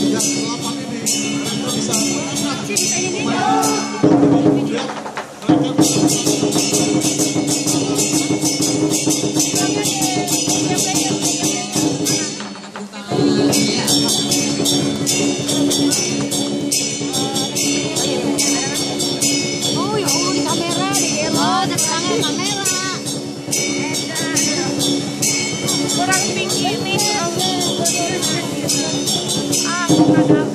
yang delapan ini mereka bisa Thank you.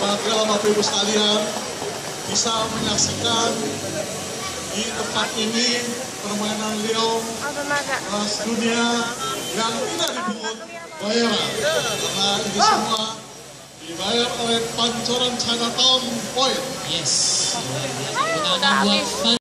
Bapak Bapak Ibu sekalian bisa menyaksikan di tempat ini permainan Leo kelas dunia yang tidak dipungut bayaran karena ini semua dibayar oleh pancoran Chinatown Point. Yes. Ah.